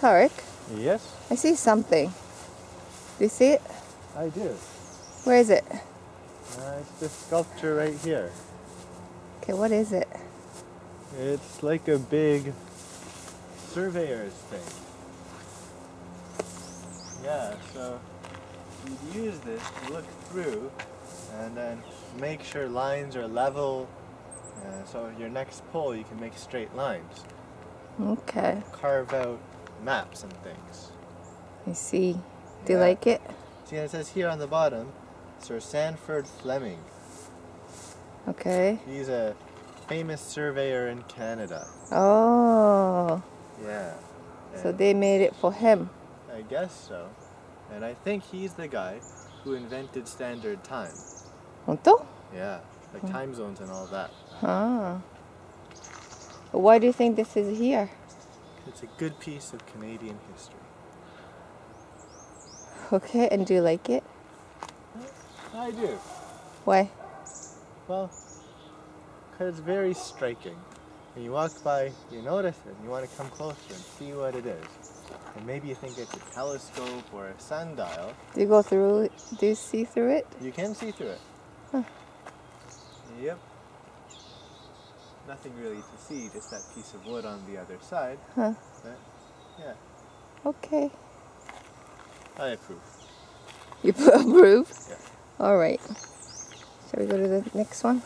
Tariq, Yes, I see something. Do you see it? I do. Where is it? Uh, it's this sculpture right here. Okay, what is it? It's like a big surveyor's thing. Yeah, so you'd use this to look through and then make sure lines are level. Uh, so your next pole you can make straight lines. Okay, Carve out maps and things. I see. Do you Yeah. like it? See, it says here on the bottom, Sir Sandford Fleming. Okay. He's a famous surveyor in Canada. Oh, Yeah. so they made it for him. I guess so. And I think he's the guy who invented standard time. 本当? Yeah, like time zones and all that. Ah. Why do you think this is here? It's a good piece of Canadian history. Okay, and do you like it? I do. Why? Well, because it's very striking. When you walk by, you notice it, and you want to come closer and see what it is. And maybe you think it's a telescope or a sundial. Do you go through? Do you see through it? You can see through it. Huh. Yep. Nothing really to see, just that piece of wood on the other side. Huh. But, yeah, Okay. I approve. You approve? Yeah. All right. Shall we go to the next one?